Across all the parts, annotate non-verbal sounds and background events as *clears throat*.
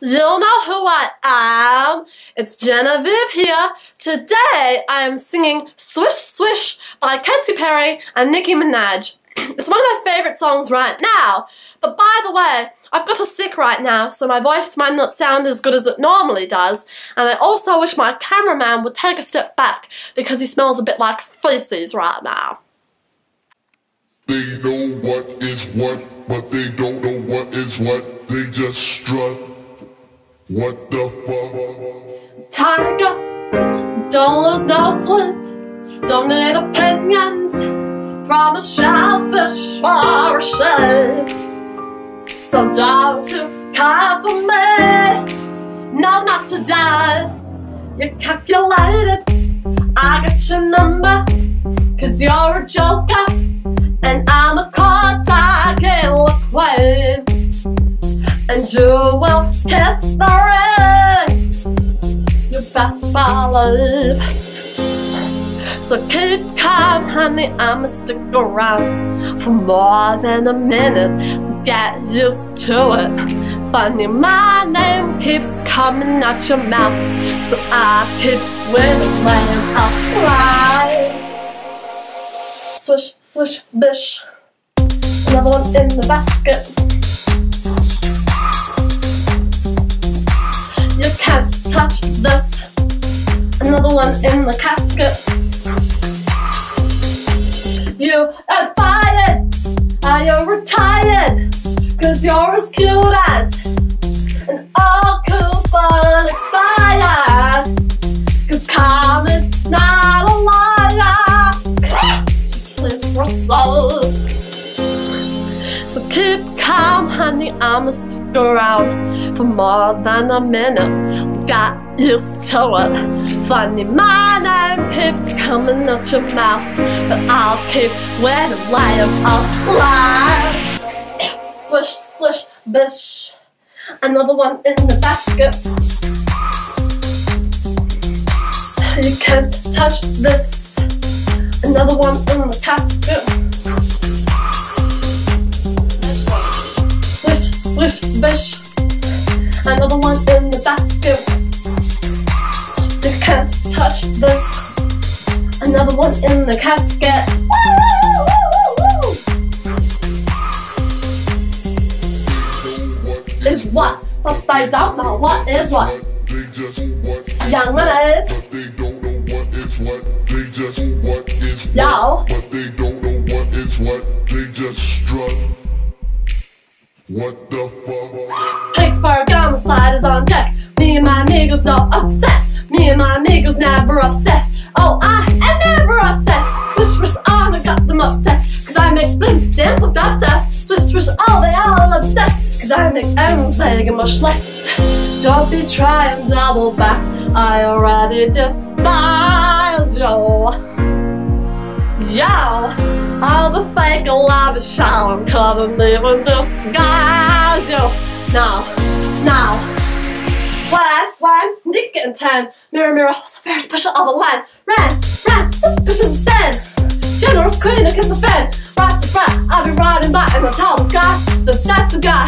You know who I am. It's Genevieve here. Today I am singing Swish Swish by Katy Perry and Nicki Minaj. *clears throat* It's one of my favourite songs right now. But by the way, I've got a sick right now, so my voice might not sound as good as it normally does. And I also wish my cameraman would take a step back because he smells a bit like feces right now. They know what is what, but they don't know what is what. They just strut. What the fuck? Tiger, don't lose no sleep. Don't need opinions from a shellfish or a shade. So don't you for me, no, not today. You calculated, I got your number, cause you're a joker, and I'm a courtside queen. And you will kiss the best believe. So keep calm, honey, I'ma stick around for more than a minute. Get used to it. Funny, my name keeps coming out your mouth, so I keep winning when I fly. Swish, swish, bish. Another one in the basket. Another one in the casket. You are fired, are you retired? Cause you're as cute as an old coupon expired. Calm, honey, I'ma stick around for more than a minute got used to it. Funny, my name keeps coming out your mouth, but I'll keep winning like I'm alive. Swish, swish, bish. Another one in the basket. You can't touch this. Another one in the casket. Swish, bish. Another one in the basket can't touch this. Another one in the casket. Is what? But they don't know what is what. Young man is. Yo. But they don't know what is what. They just strut. What the fuck? Pick for a homicide is on deck. Me and my niggas no upset. Me and my niggas never upset. Oh, I am never upset. Swish, swish, all I got them upset. Cause I make them dance like dubstep. Swish, swish, oh, all they all obsessed. Cause I make everyone say much less. Don't be trying double back. I already despise you. Yo, all the fake love shower couldn't even disguise you. Now, now. One, one, Nick getting ten. Mirror, mirror, what's the very special of the line? Red, red, is stand. Generous queen, kiss the fan. Rise to front, I'll be riding by in the tall sky. But that's the guy.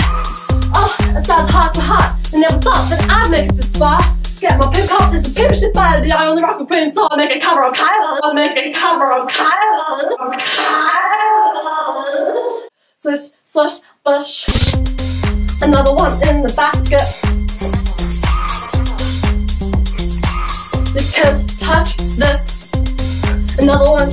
Oh, it sounds hot to hot. I never thought that I'd make it this far. Get my pimp called this shit by the only rock queen, so I make a cover of Kyle. I make a cover of Kyle. Kyle. Swish, swish, bush. Another one in the basket. You can't touch this. Another one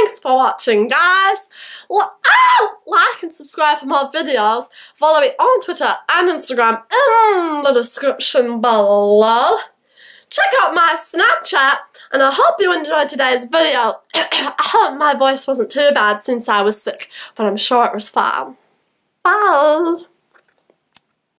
Thanks for watching, guys. Well, oh, like and subscribe for more videos. Follow me on Twitter and Instagram in the description below. Check out my Snapchat, and I hope you enjoyed today's video. *coughs* I hope my voice wasn't too bad since I was sick, but I'm sure it was fine. Bye.